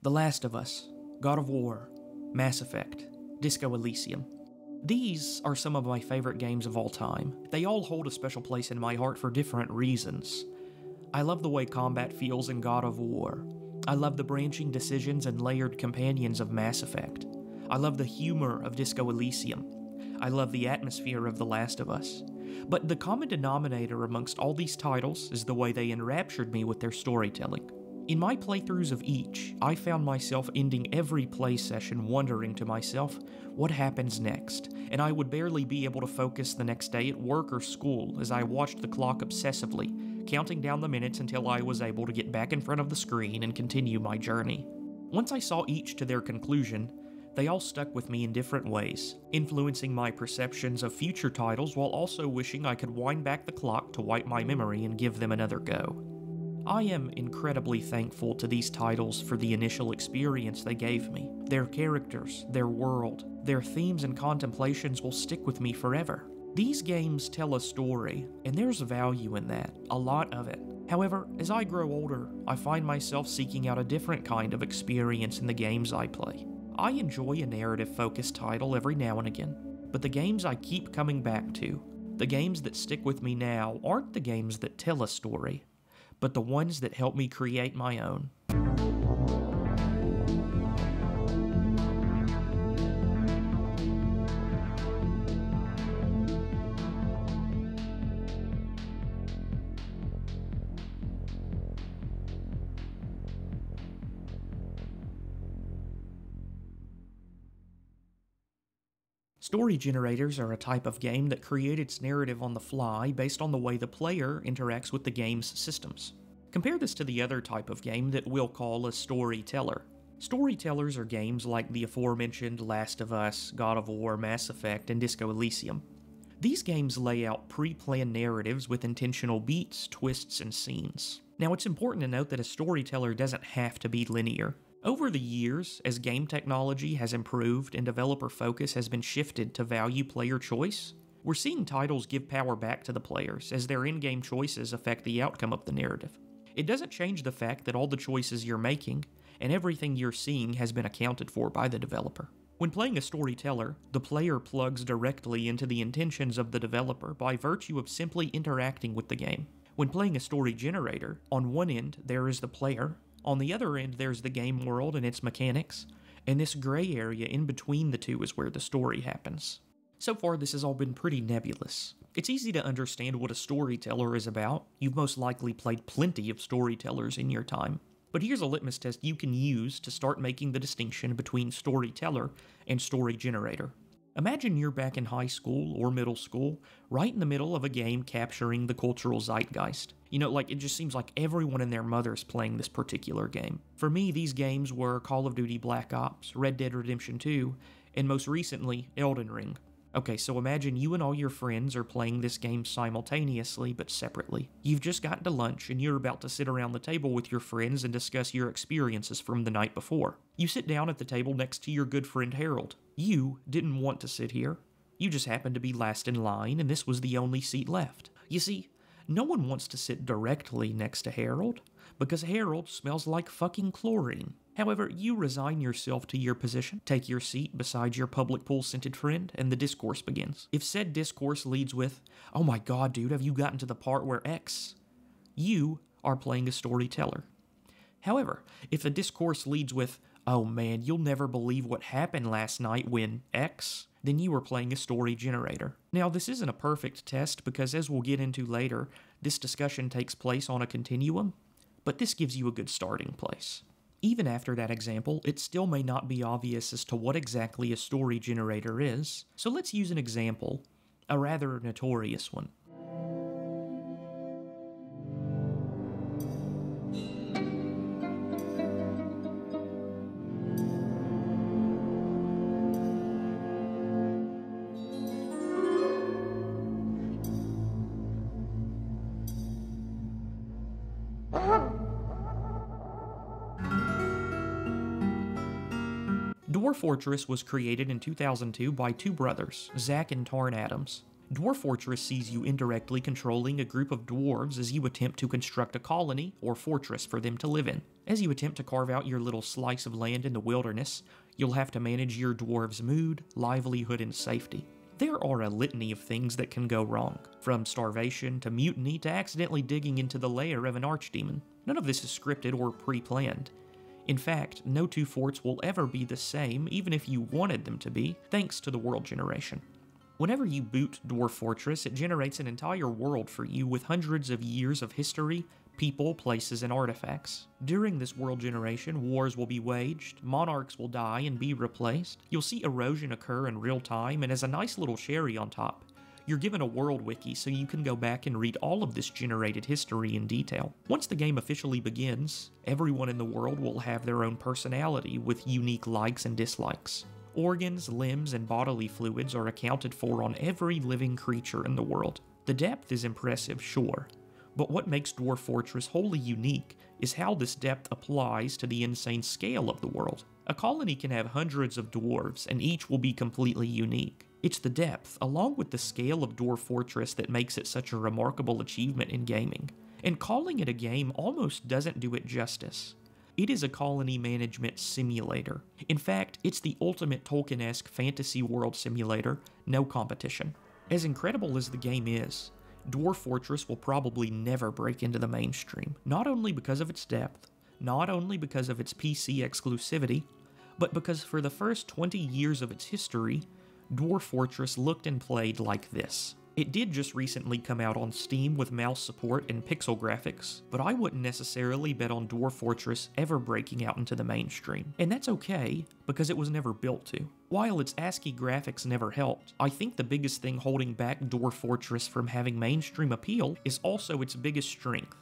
The Last of Us, God of War, Mass Effect, Disco Elysium. These are some of my favorite games of all time. They all hold a special place in my heart for different reasons. I love the way combat feels in God of War. I love the branching decisions and layered companions of Mass Effect. I love the humor of Disco Elysium. I love the atmosphere of The Last of Us. But the common denominator amongst all these titles is the way they enraptured me with their storytelling. In my playthroughs of each, I found myself ending every play session wondering to myself, what happens next? And I would barely be able to focus the next day at work or school as I watched the clock obsessively, counting down the minutes until I was able to get back in front of the screen and continue my journey. Once I saw each to their conclusion, they all stuck with me in different ways, influencing my perceptions of future titles while also wishing I could wind back the clock to wipe my memory and give them another go. I am incredibly thankful to these titles for the initial experience they gave me. Their characters, their world, their themes and contemplations will stick with me forever. These games tell a story, and there's value in that, a lot of it. However, as I grow older, I find myself seeking out a different kind of experience in the games I play. I enjoy a narrative focused title every now and again, but the games I keep coming back to, the games that stick with me now, aren't the games that tell a story, but the ones that help me create my own. Story generators are a type of game that create its narrative on the fly based on the way the player interacts with the game's systems. Compare this to the other type of game that we'll call a storyteller. Storytellers are games like the aforementioned Last of Us, God of War, Mass Effect, and Disco Elysium. These games lay out pre planned narratives with intentional beats, twists, and scenes. Now, it's important to note that a storyteller doesn't have to be linear. Over the years, as game technology has improved and developer focus has been shifted to value player choice, we're seeing titles give power back to the players as their in game choices affect the outcome of the narrative. It doesn't change the fact that all the choices you're making and everything you're seeing has been accounted for by the developer. When playing a storyteller, the player plugs directly into the intentions of the developer by virtue of simply interacting with the game. When playing a story generator, on one end there is the player, on the other end, there's the game world and its mechanics, and this gray area in between the two is where the story happens. So far, this has all been pretty nebulous. It's easy to understand what a storyteller is about. You've most likely played plenty of storytellers in your time. But here's a litmus test you can use to start making the distinction between storyteller and story generator. Imagine you're back in high school or middle school, right in the middle of a game capturing the cultural zeitgeist. You know, like it just seems like everyone and their mother is playing this particular game. For me, these games were Call of Duty Black Ops, Red Dead Redemption 2, and most recently, Elden Ring. Okay, so imagine you and all your friends are playing this game simultaneously but separately. You've just gotten to lunch and you're about to sit around the table with your friends and discuss your experiences from the night before. You sit down at the table next to your good friend Harold. You didn't want to sit here. You just happened to be last in line, and this was the only seat left. You see, no one wants to sit directly next to Harold, because Harold smells like fucking chlorine. However, you resign yourself to your position, take your seat beside your public pool scented friend, and the discourse begins. If said discourse leads with, Oh my god, dude, have you gotten to the part where X? You are playing a storyteller. However, if the discourse leads with, oh man, you'll never believe what happened last night when X, then you are playing a story generator. Now, this isn't a perfect test because, as we'll get into later, this discussion takes place on a continuum, but this gives you a good starting place. Even after that example, it still may not be obvious as to what exactly a story generator is, so let's use an example, a rather notorious one. Dwarf Fortress was created in 2002 by two brothers, Zach and Tarn Adams. Dwarf Fortress sees you indirectly controlling a group of dwarves as you attempt to construct a colony or fortress for them to live in. As you attempt to carve out your little slice of land in the wilderness, you'll have to manage your dwarves' mood, livelihood, and safety. There are a litany of things that can go wrong, from starvation to mutiny to accidentally digging into the lair of an archdemon. None of this is scripted or pre planned. In fact, no two forts will ever be the same, even if you wanted them to be, thanks to the world generation. Whenever you boot Dwarf Fortress, it generates an entire world for you with hundreds of years of history, people, places, and artifacts. During this world generation, wars will be waged, monarchs will die and be replaced, you'll see erosion occur in real time, and as a nice little cherry on top, you're given a world wiki so you can go back and read all of this generated history in detail. Once the game officially begins, everyone in the world will have their own personality with unique likes and dislikes. Organs, limbs, and bodily fluids are accounted for on every living creature in the world. The depth is impressive, sure, but what makes Dwarf Fortress wholly unique is how this depth applies to the insane scale of the world. A colony can have hundreds of dwarves, and each will be completely unique. It's the depth, along with the scale of Dwarf Fortress, that makes it such a remarkable achievement in gaming. And calling it a game almost doesn't do it justice. It is a colony management simulator. In fact, it's the ultimate Tolkien esque fantasy world simulator, no competition. As incredible as the game is, Dwarf Fortress will probably never break into the mainstream, not only because of its depth, not only because of its PC exclusivity, but because for the first 20 years of its history, Dwarf Fortress looked and played like this. It did just recently come out on Steam with mouse support and pixel graphics, but I wouldn't necessarily bet on Dwarf Fortress ever breaking out into the mainstream. And that's okay, because it was never built to. While its ASCII graphics never helped, I think the biggest thing holding back Dwarf Fortress from having mainstream appeal is also its biggest strength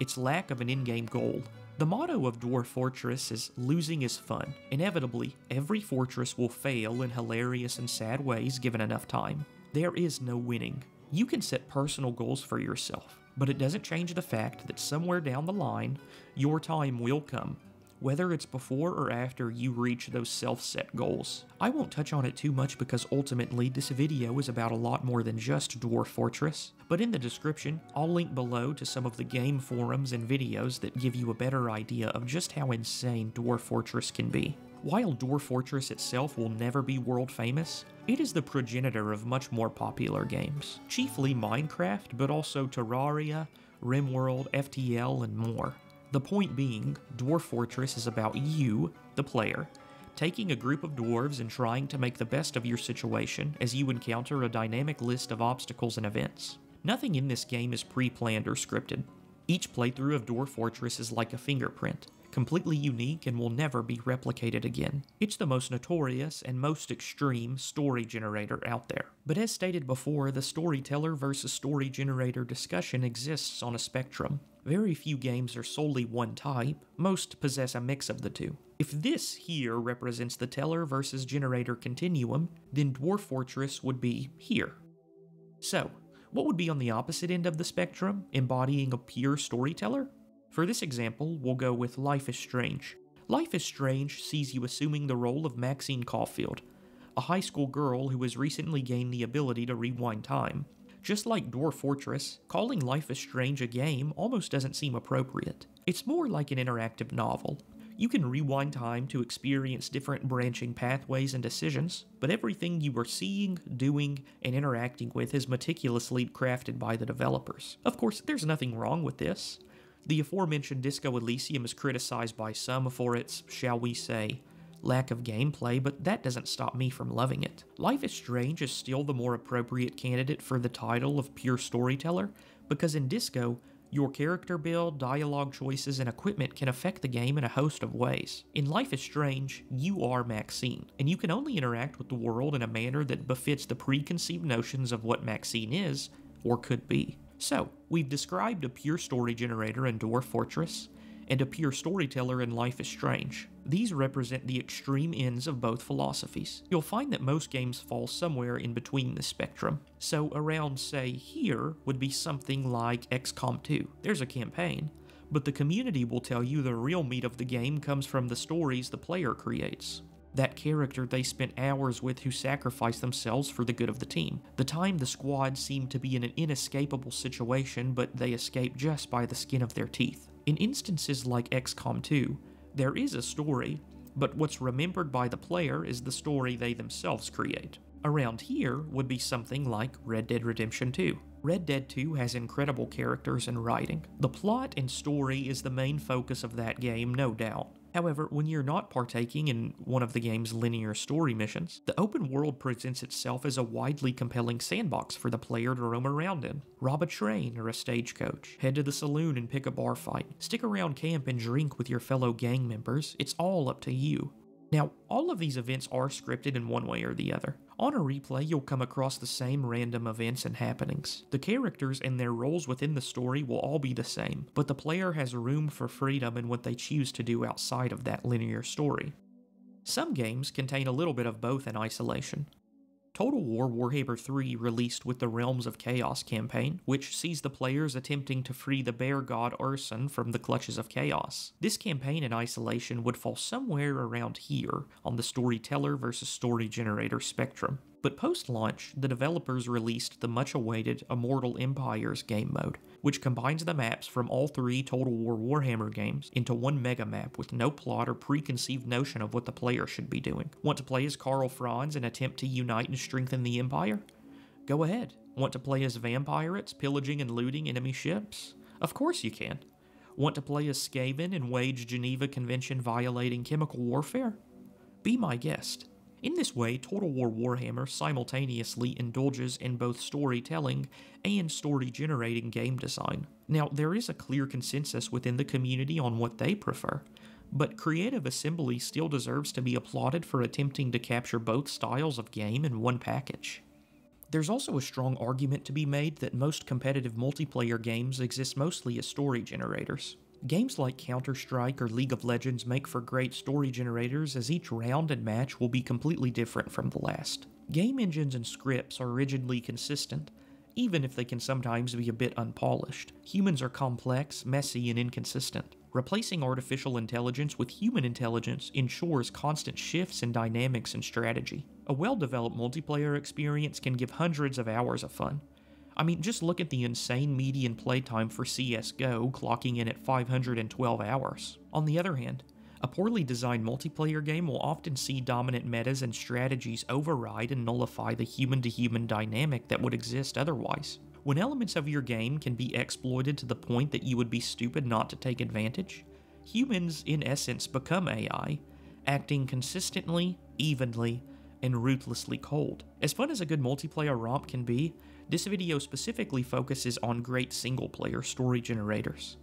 its lack of an in game goal. The motto of Dwarf Fortress is losing is fun. Inevitably, every fortress will fail in hilarious and sad ways given enough time. There is no winning. You can set personal goals for yourself, but it doesn't change the fact that somewhere down the line, your time will come, whether it's before or after you reach those self set goals. I won't touch on it too much because ultimately this video is about a lot more than just Dwarf Fortress, but in the description, I'll link below to some of the game forums and videos that give you a better idea of just how insane Dwarf Fortress can be. While Dwarf Fortress itself will never be world famous, it is the progenitor of much more popular games, chiefly Minecraft, but also Terraria, RimWorld, FTL, and more. The point being, Dwarf Fortress is about you, the player, taking a group of dwarves and trying to make the best of your situation as you encounter a dynamic list of obstacles and events. Nothing in this game is pre planned or scripted. Each playthrough of Dwarf Fortress is like a fingerprint, completely unique and will never be replicated again. It's the most notorious and most extreme story generator out there. But as stated before, the storyteller versus story generator discussion exists on a spectrum. Very few games are solely one type, most possess a mix of the two. If this here represents the teller versus generator continuum, then Dwarf Fortress would be here. So, what would be on the opposite end of the spectrum, embodying a pure storyteller? For this example, we'll go with Life is Strange. Life is Strange sees you assuming the role of Maxine Caulfield, a high school girl who has recently gained the ability to rewind time. Just like Dwarf Fortress, calling Life is Strange a game almost doesn't seem appropriate. It's more like an interactive novel. You can rewind time to experience different branching pathways and decisions, but everything you are seeing, doing, and interacting with is meticulously crafted by the developers. Of course, there's nothing wrong with this. The aforementioned Disco Elysium is criticized by some for its, shall we say, lack of gameplay, but that doesn't stop me from loving it. Life is Strange is still the more appropriate candidate for the title of pure storyteller, because in Disco, your character build, dialogue choices, and equipment can affect the game in a host of ways. In Life is Strange, you are Maxine, and you can only interact with the world in a manner that befits the preconceived notions of what Maxine is, or could be. So, we've described a pure story generator in Dwarf Fortress, and a pure storyteller in Life is Strange. These represent the extreme ends of both philosophies. You'll find that most games fall somewhere in between the spectrum. So, around, say, here would be something like XCOM 2. There's a campaign, but the community will tell you the real meat of the game comes from the stories the player creates. That character they spent hours with who sacrificed themselves for the good of the team. The time the squad seemed to be in an inescapable situation, but they escaped just by the skin of their teeth. In instances like XCOM 2, there is a story, but what's remembered by the player is the story they themselves create. Around here would be something like Red Dead Redemption 2. Red Dead 2 has incredible characters and writing. The plot and story is the main focus of that game, no doubt. However, when you're not partaking in one of the game's linear story missions, the open world presents itself as a widely compelling sandbox for the player to roam around in. Rob a train or a stagecoach, head to the saloon and pick a bar fight, stick around camp and drink with your fellow gang members, it's all up to you. Now, all of these events are scripted in one way or the other. On a replay, you'll come across the same random events and happenings. The characters and their roles within the story will all be the same, but the player has room for freedom in what they choose to do outside of that linear story. Some games contain a little bit of both in isolation. Total War Warhammer 3 released with the Realms of Chaos campaign, which sees the players attempting to free the bear god Ursun from the clutches of chaos. This campaign in isolation would fall somewhere around here on the storyteller versus story generator spectrum. But post launch, the developers released the much awaited Immortal Empires game mode, which combines the maps from all three Total War Warhammer games into one mega map with no plot or preconceived notion of what the player should be doing. Want to play as Karl Franz and attempt to unite and strengthen the Empire? Go ahead. Want to play as vampirates, pillaging and looting enemy ships? Of course you can. Want to play as Skaven and wage Geneva Convention violating chemical warfare? Be my guest. In this way, Total War Warhammer simultaneously indulges in both storytelling and story generating game design. Now, there is a clear consensus within the community on what they prefer, but Creative Assembly still deserves to be applauded for attempting to capture both styles of game in one package. There's also a strong argument to be made that most competitive multiplayer games exist mostly as story generators. Games like Counter Strike or League of Legends make for great story generators as each round and match will be completely different from the last. Game engines and scripts are rigidly consistent, even if they can sometimes be a bit unpolished. Humans are complex, messy, and inconsistent. Replacing artificial intelligence with human intelligence ensures constant shifts in dynamics and strategy. A well developed multiplayer experience can give hundreds of hours of fun, I mean, just look at the insane median playtime for CSGO, clocking in at 512 hours. On the other hand, a poorly designed multiplayer game will often see dominant metas and strategies override and nullify the human to human dynamic that would exist otherwise. When elements of your game can be exploited to the point that you would be stupid not to take advantage, humans, in essence, become AI, acting consistently, evenly, and ruthlessly cold. As fun as a good multiplayer romp can be, this video specifically focuses on great single player story generators,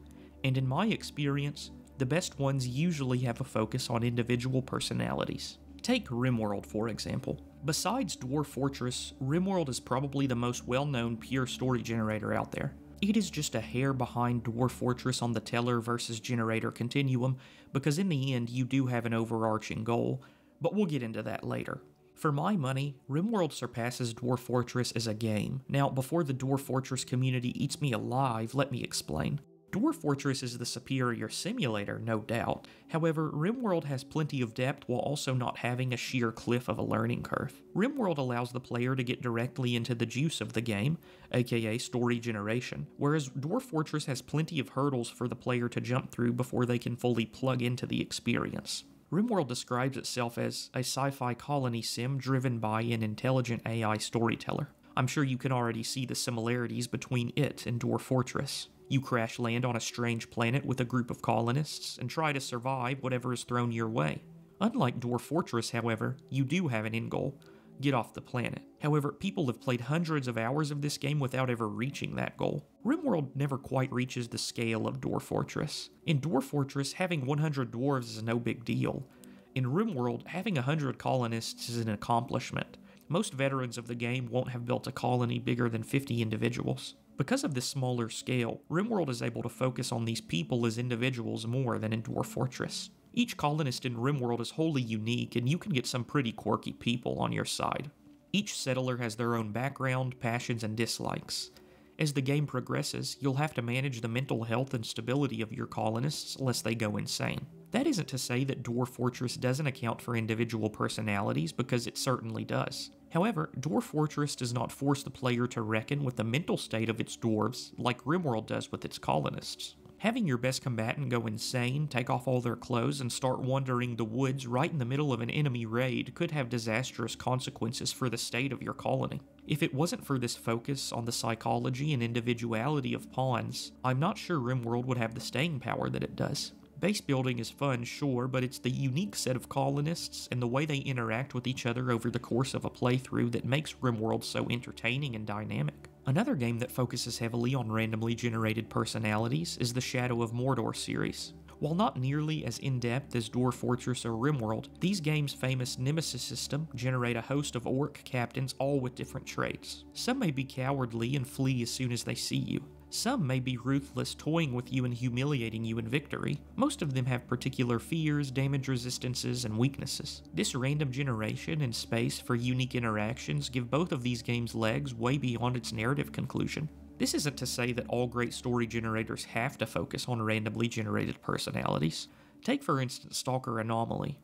and in my experience, the best ones usually have a focus on individual personalities. Take RimWorld for example. Besides Dwarf Fortress, RimWorld is probably the most well known pure story generator out there. It is just a hair behind Dwarf Fortress on the teller versus generator continuum, because in the end you do have an overarching goal, but we'll get into that later. For my money, RimWorld surpasses Dwarf Fortress as a game. Now, before the Dwarf Fortress community eats me alive, let me explain. Dwarf Fortress is the superior simulator, no doubt. However, RimWorld has plenty of depth while also not having a sheer cliff of a learning curve. RimWorld allows the player to get directly into the juice of the game, aka story generation, whereas Dwarf Fortress has plenty of hurdles for the player to jump through before they can fully plug into the experience. RimWorld describes itself as a sci fi colony sim driven by an intelligent AI storyteller. I'm sure you can already see the similarities between it and Dwarf Fortress. You crash land on a strange planet with a group of colonists and try to survive whatever is thrown your way. Unlike Dwarf Fortress, however, you do have an end goal get off the planet. However, people have played hundreds of hours of this game without ever reaching that goal. RimWorld never quite reaches the scale of Dwarf Fortress. In Dwarf Fortress, having 100 dwarves is no big deal. In RimWorld, having 100 colonists is an accomplishment. Most veterans of the game won't have built a colony bigger than 50 individuals. Because of this smaller scale, RimWorld is able to focus on these people as individuals more than in Dwarf Fortress. Each colonist in RimWorld is wholly unique, and you can get some pretty quirky people on your side. Each settler has their own background, passions, and dislikes. As the game progresses, you'll have to manage the mental health and stability of your colonists lest they go insane. That isn't to say that Dwarf Fortress doesn't account for individual personalities, because it certainly does. However, Dwarf Fortress does not force the player to reckon with the mental state of its dwarves like RimWorld does with its colonists. Having your best combatant go insane, take off all their clothes, and start wandering the woods right in the middle of an enemy raid could have disastrous consequences for the state of your colony. If it wasn't for this focus on the psychology and individuality of pawns, I'm not sure RimWorld would have the staying power that it does. Base building is fun, sure, but it's the unique set of colonists and the way they interact with each other over the course of a playthrough that makes RimWorld so entertaining and dynamic. Another game that focuses heavily on randomly generated personalities is the Shadow of Mordor series. While not nearly as in depth as Dwarf Fortress or RimWorld, these games' famous Nemesis system generate a host of orc captains all with different traits. Some may be cowardly and flee as soon as they see you. Some may be ruthless, toying with you and humiliating you in victory. Most of them have particular fears, damage resistances, and weaknesses. This random generation and space for unique interactions give both of these games legs way beyond its narrative conclusion. This isn't to say that all great story generators have to focus on randomly generated personalities. Take, for instance, Stalker Anomaly,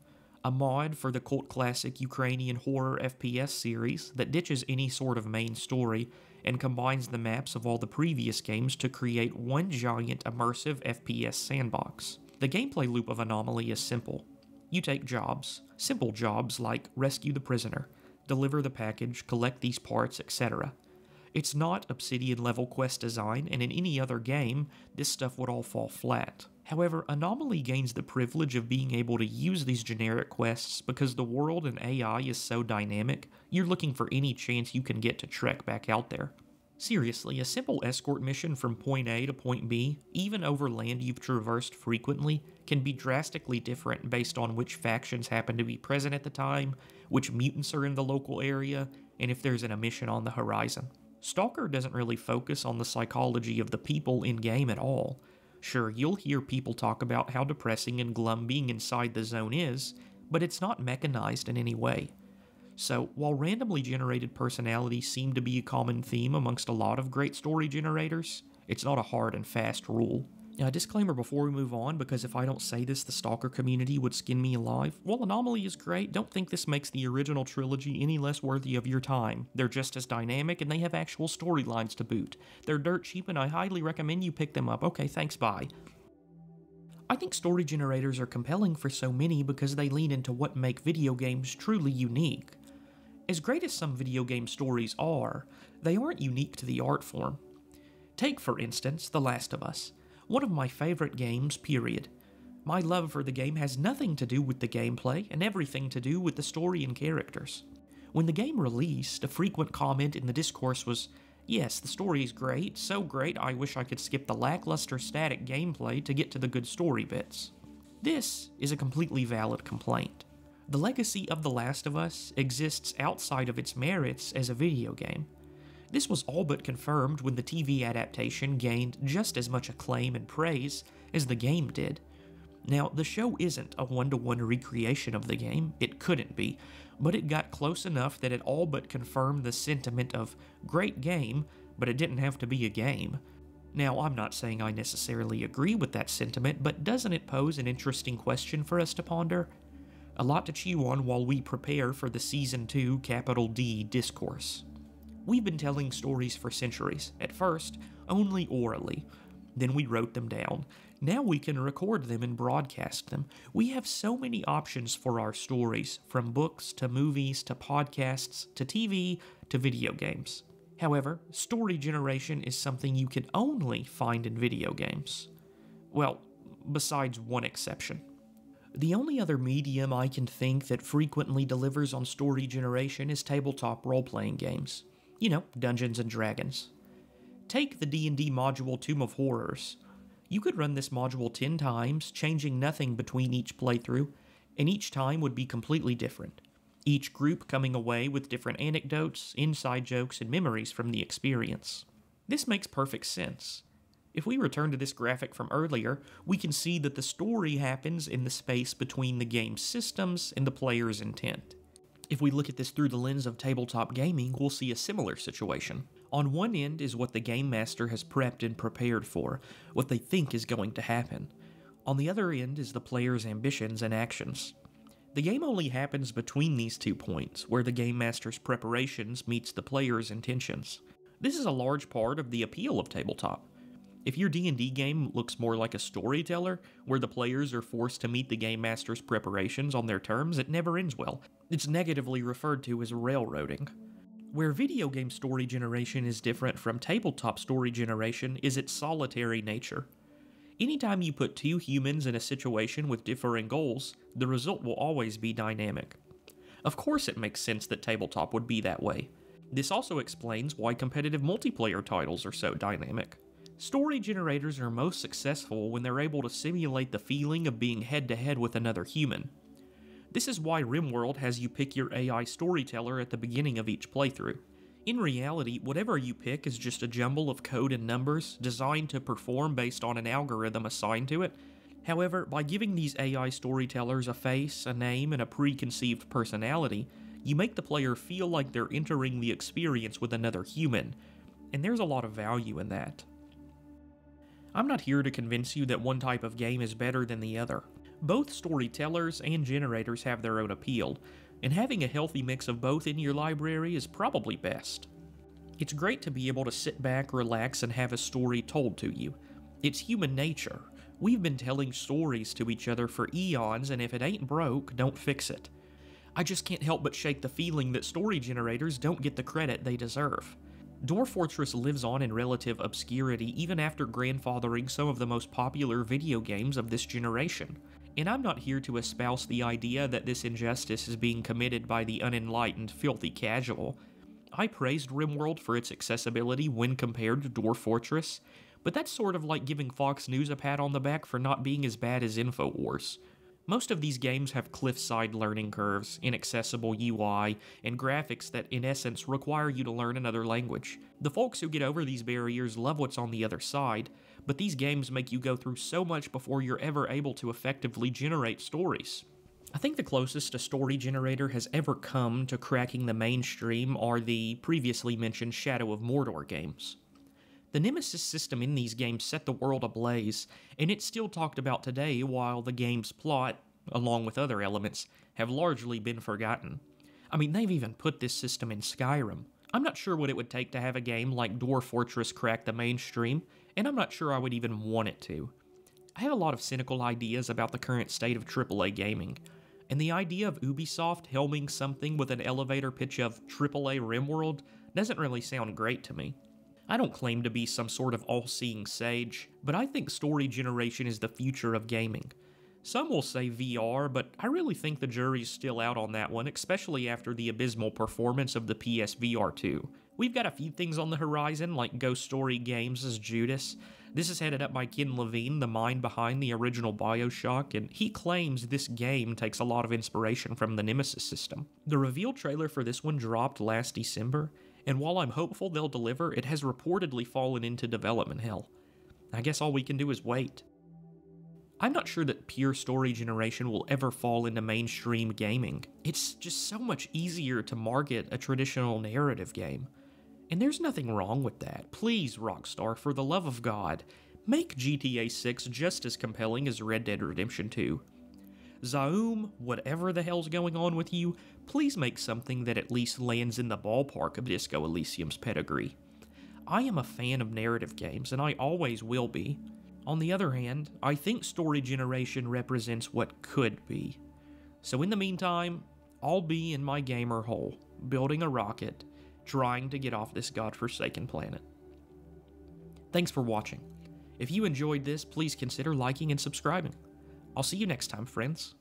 a mod for the cult classic Ukrainian horror FPS series that ditches any sort of main story and combines the maps of all the previous games to create one giant immersive FPS sandbox. The gameplay loop of Anomaly is simple. You take jobs, simple jobs like rescue the prisoner, deliver the package, collect these parts, etc. It's not Obsidian level quest design, and in any other game, this stuff would all fall flat. However, Anomaly gains the privilege of being able to use these generic quests because the world and AI is so dynamic, you're looking for any chance you can get to trek back out there. Seriously, a simple escort mission from point A to point B, even over land you've traversed frequently, can be drastically different based on which factions happen to be present at the time, which mutants are in the local area, and if there's an emission on the horizon. Stalker doesn't really focus on the psychology of the people in game at all, Sure, you'll hear people talk about how depressing and glum being inside the zone is, but it's not mechanized in any way. So, while randomly generated personalities seem to be a common theme amongst a lot of great story generators, it's not a hard and fast rule. A disclaimer before we move on, because if I don't say this, the Stalker community would skin me alive. While Anomaly is great, don't think this makes the original trilogy any less worthy of your time. They're just as dynamic and they have actual storylines to boot. They're dirt cheap and I highly recommend you pick them up. Okay, thanks, bye. I think story generators are compelling for so many because they lean into what make video games truly unique. As great as some video game stories are, they aren't unique to the art form. Take, for instance, The Last of Us one of my favorite games, period. My love for the game has nothing to do with the gameplay and everything to do with the story and characters. When the game released, a frequent comment in the discourse was, Yes, the story is great, so great I wish I could skip the lackluster static gameplay to get to the good story bits. This is a completely valid complaint. The legacy of The Last of Us exists outside of its merits as a video game. This was all but confirmed when the TV adaptation gained just as much acclaim and praise as the game did. Now, the show isn't a one to one recreation of the game, it couldn't be, but it got close enough that it all but confirmed the sentiment of great game, but it didn't have to be a game. Now, I'm not saying I necessarily agree with that sentiment, but doesn't it pose an interesting question for us to ponder? A lot to chew on while we prepare for the Season 2 capital D discourse. We've been telling stories for centuries, at first, only orally. Then we wrote them down. Now we can record them and broadcast them. We have so many options for our stories, from books to movies to podcasts to TV to video games. However, story generation is something you can only find in video games. Well, besides one exception. The only other medium I can think that frequently delivers on story generation is tabletop role-playing games you know, Dungeons and Dragons. Take the D&D module Tomb of Horrors. You could run this module 10 times, changing nothing between each playthrough, and each time would be completely different. Each group coming away with different anecdotes, inside jokes, and memories from the experience. This makes perfect sense. If we return to this graphic from earlier, we can see that the story happens in the space between the game's systems and the player's intent. If we look at this through the lens of tabletop gaming, we'll see a similar situation. On one end is what the game master has prepped and prepared for, what they think is going to happen. On the other end is the player's ambitions and actions. The game only happens between these two points, where the game master's preparations meets the player's intentions. This is a large part of the appeal of tabletop. If your D&D game looks more like a storyteller, where the players are forced to meet the game master's preparations on their terms, it never ends well. It's negatively referred to as railroading. Where video game story generation is different from tabletop story generation is its solitary nature. Anytime you put two humans in a situation with differing goals, the result will always be dynamic. Of course, it makes sense that tabletop would be that way. This also explains why competitive multiplayer titles are so dynamic. Story generators are most successful when they're able to simulate the feeling of being head to head with another human. This is why RimWorld has you pick your AI storyteller at the beginning of each playthrough. In reality, whatever you pick is just a jumble of code and numbers designed to perform based on an algorithm assigned to it. However, by giving these AI storytellers a face, a name, and a preconceived personality, you make the player feel like they're entering the experience with another human, and there's a lot of value in that. I'm not here to convince you that one type of game is better than the other. Both storytellers and generators have their own appeal, and having a healthy mix of both in your library is probably best. It's great to be able to sit back, relax, and have a story told to you. It's human nature. We've been telling stories to each other for eons, and if it ain't broke, don't fix it. I just can't help but shake the feeling that story generators don't get the credit they deserve. Dwarf Fortress lives on in relative obscurity even after grandfathering some of the most popular video games of this generation. And I'm not here to espouse the idea that this injustice is being committed by the unenlightened, filthy casual. I praised RimWorld for its accessibility when compared to Dwarf Fortress, but that's sort of like giving Fox News a pat on the back for not being as bad as InfoWars. Most of these games have cliffside learning curves, inaccessible UI, and graphics that in essence require you to learn another language. The folks who get over these barriers love what's on the other side, but these games make you go through so much before you're ever able to effectively generate stories. I think the closest a story generator has ever come to cracking the mainstream are the previously mentioned Shadow of Mordor games. The Nemesis system in these games set the world ablaze, and it's still talked about today while the game's plot, along with other elements, have largely been forgotten. I mean, they've even put this system in Skyrim. I'm not sure what it would take to have a game like Dwarf Fortress crack the mainstream, and I'm not sure I would even want it to. I have a lot of cynical ideas about the current state of AAA gaming, and the idea of Ubisoft helming something with an elevator pitch of AAA RimWorld doesn't really sound great to me. I don't claim to be some sort of all seeing sage, but I think story generation is the future of gaming. Some will say VR, but I really think the jury's still out on that one, especially after the abysmal performance of the PSVR 2. We've got a few things on the horizon, like Ghost Story Games' as Judas. This is headed up by Ken Levine, the mind behind the original Bioshock, and he claims this game takes a lot of inspiration from the Nemesis system. The reveal trailer for this one dropped last December, and while I'm hopeful they'll deliver, it has reportedly fallen into development hell. I guess all we can do is wait. I'm not sure that pure story generation will ever fall into mainstream gaming. It's just so much easier to market a traditional narrative game. And there's nothing wrong with that. Please, Rockstar, for the love of God, make GTA 6 just as compelling as Red Dead Redemption 2. Zaum, whatever the hell's going on with you, please make something that at least lands in the ballpark of Disco Elysium's pedigree. I am a fan of narrative games, and I always will be. On the other hand, I think story generation represents what could be. So in the meantime, I'll be in my gamer hole, building a rocket, trying to get off this godforsaken planet. Thanks for watching. If you enjoyed this, please consider liking and subscribing. I'll see you next time, friends.